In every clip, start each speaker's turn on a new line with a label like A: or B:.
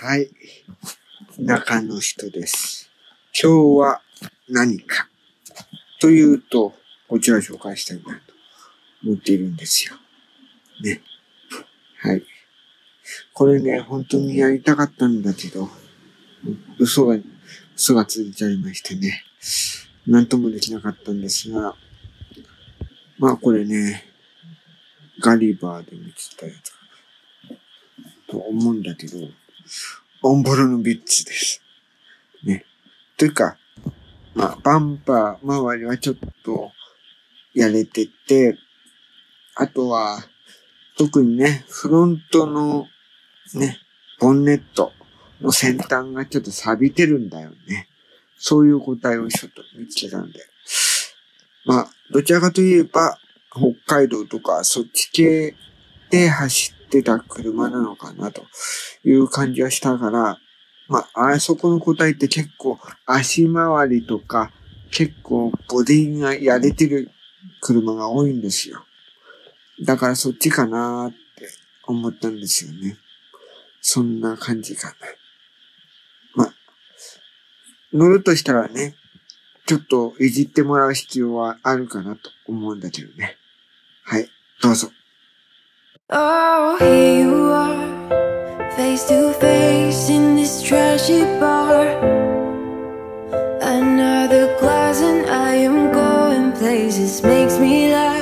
A: はい。中の人です。今日は何か？というと、こちらを紹介したいなと思っているんですよ。ね。はい。これね、本当にやりたかったんだけど、嘘が、嘘がついちゃいましてね。なんともできなかったんですが、まあこれね、ガリバーで見つけたやつか。と思うんだけど、オンボロのビッツです。ね。というか、まあ、バンパー周りはちょっとやれてて、あとは、特にね、フロントのね、ボンネットの先端がちょっと錆びてるんだよね。そういう個体をちょっと見つけたんで。まあ、どちらかといえば、北海道とかそっち系で走っってた車なのかなという感じはしたから、まあ、あそこの個体って結構足回りとか結構ボディがやれてる車が多いんですよ。だからそっちかなーって思ったんですよね。そんな感じかな。まあ、乗るとしたらね、ちょっといじってもらう必要はあるかなと思うんだけどね。はい、どうぞ。
B: Oh, here you are, face to face in this trashy bar. Another glass, and I am going places. Makes me laugh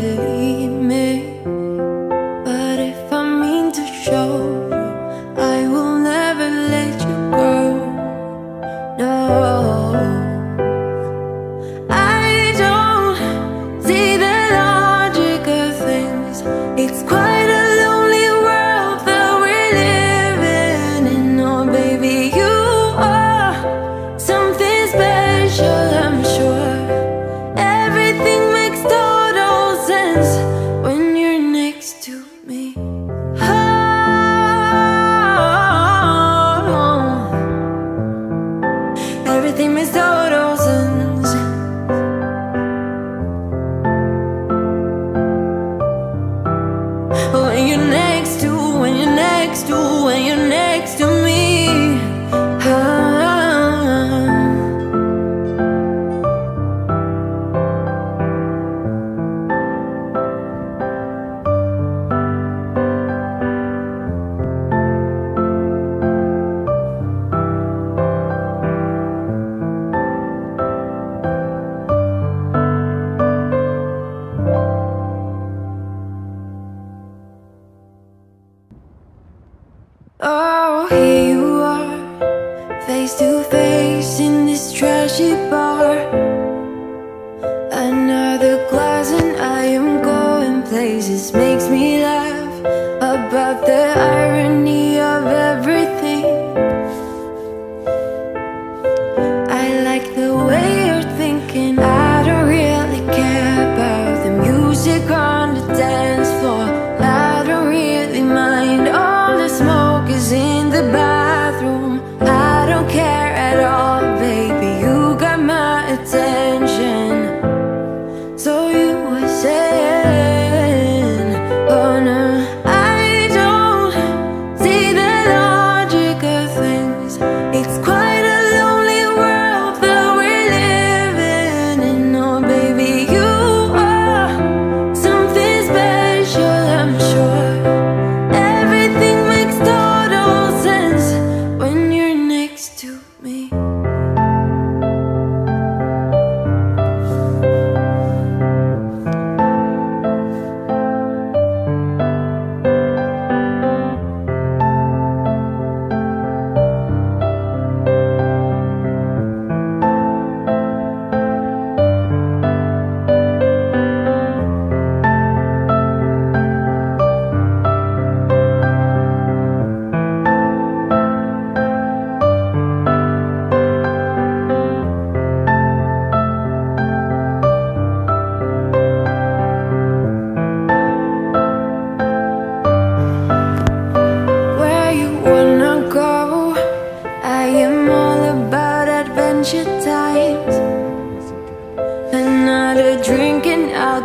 B: believe Cheap bar.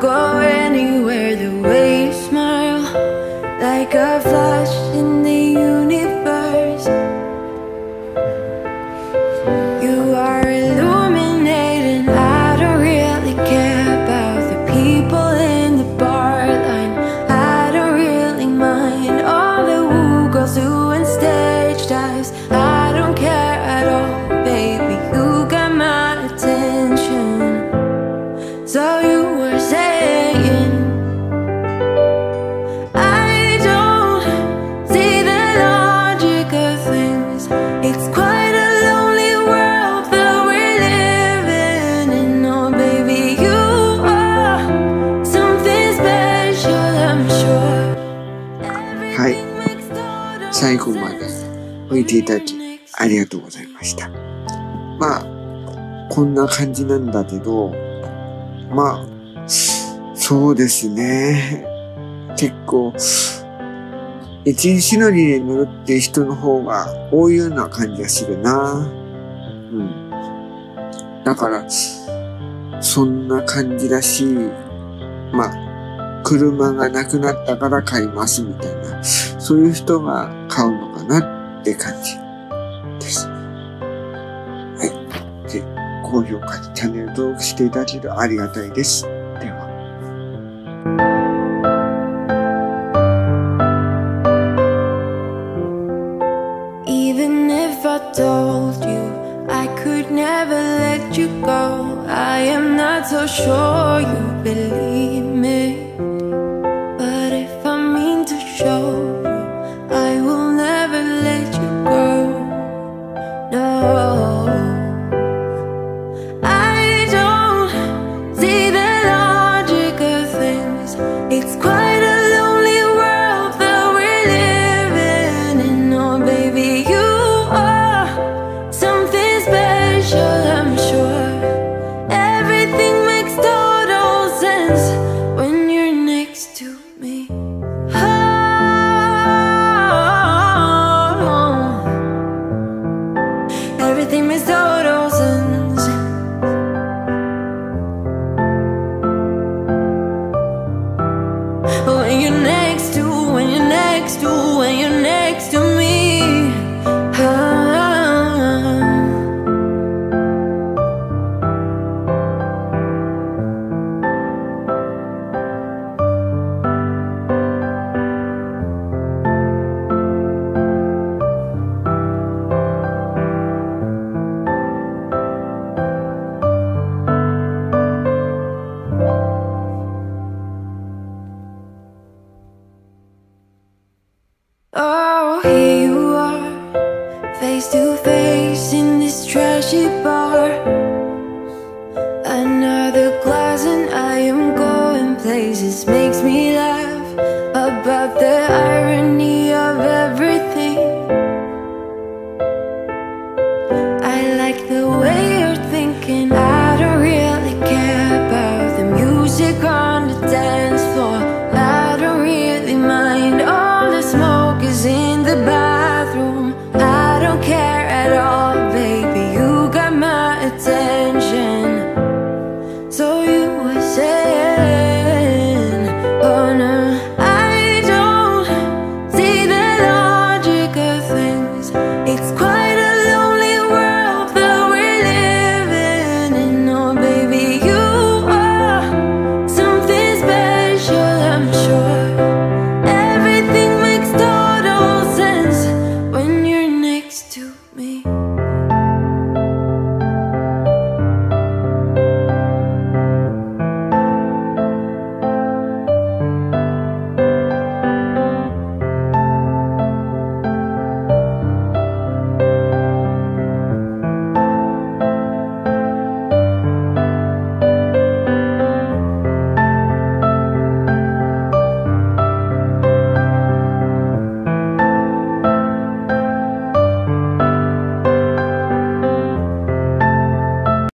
B: going
A: 最後まで見ていただきありがとうございました。まあ、こんな感じなんだけど、まあ、そうですね。結構、一日のりで乗るって人の方が多いような感じがするな。うん。だから、そんな感じだし、まあ、車がなくなったから買いますみたいな、そういう人が買うのかなって感じです。はい。で、高評価、チャンネル登録していただけるとありがたいです。
B: Oh, he